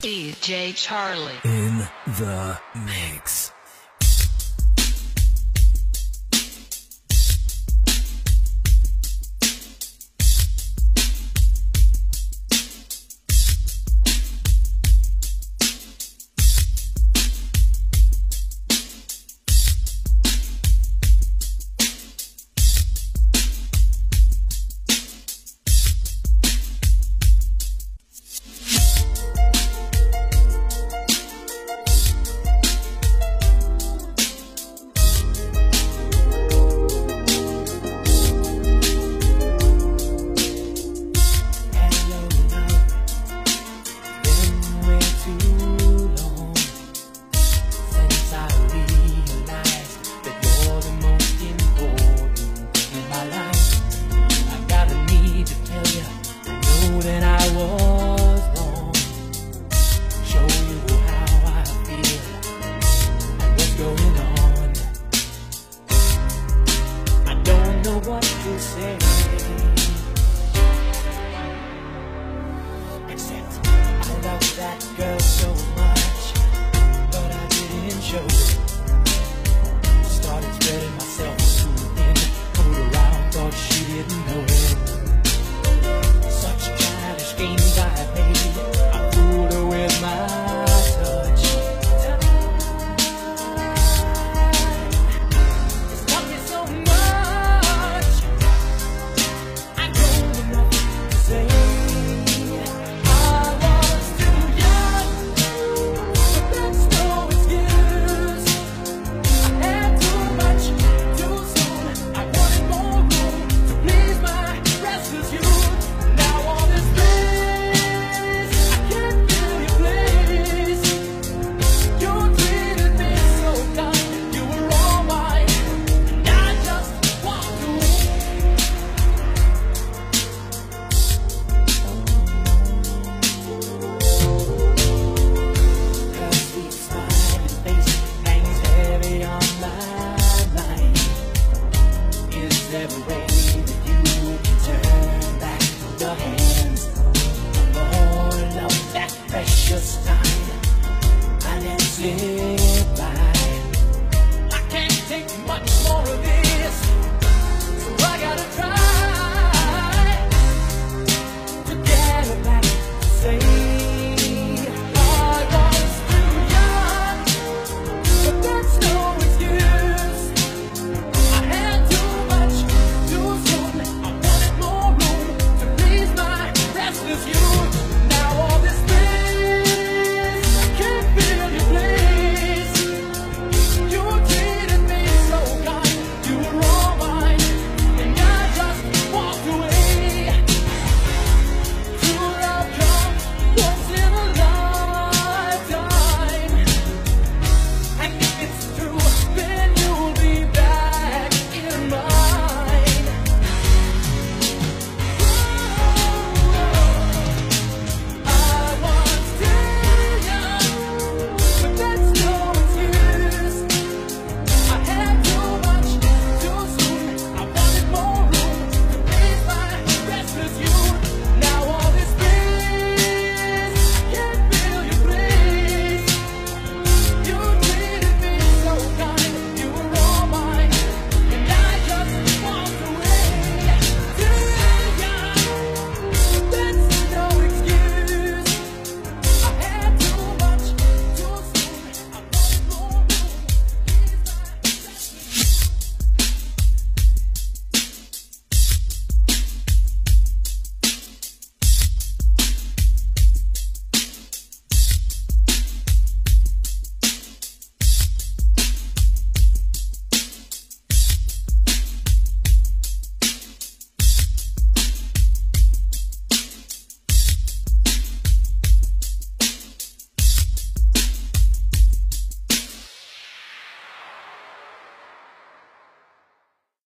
DJ Charlie. in the mix. show. Started spreading myself to the end. Fooled around, thought she didn't know it. Such a childish game. Every day.